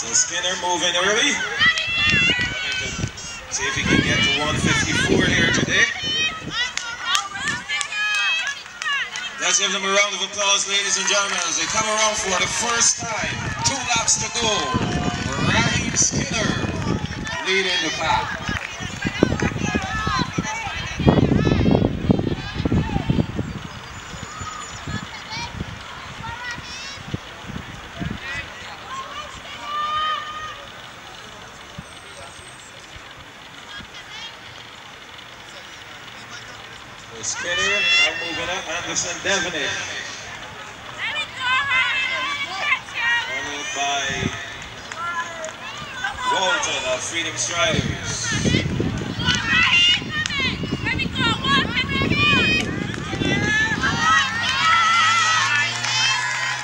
So Skinner moving early. See if he can get to 154 here today. Let's give them a round of applause, ladies and gentlemen, as they come around for the first time. Two laps to go. Raheem Skinner leading the pack. Skinner now moving up. Anderson Devonish. Followed by Walton of Freedom Striders.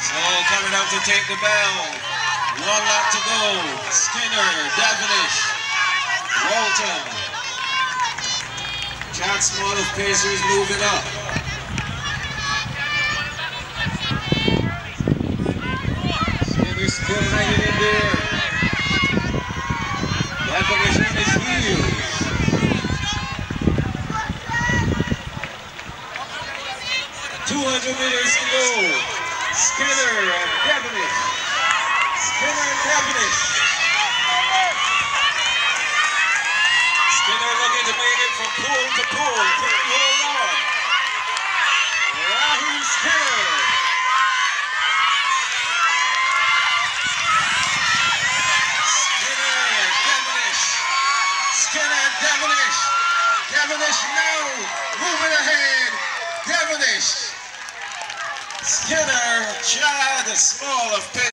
So coming out to take the bell. One lap to go. Skinner, Devonish, Walton. Chad Small of Pacers moving up. Skinner still hanging in there. Devonish on his heels. Two hundred meters to go. Skinner and Devonish. Skinner and Devonish. To from hold on? Raheem Skinner. Devonish. Skinner, Devonish. Devonish now moving ahead. Devonish. Skinner, Chad Small of Pitt.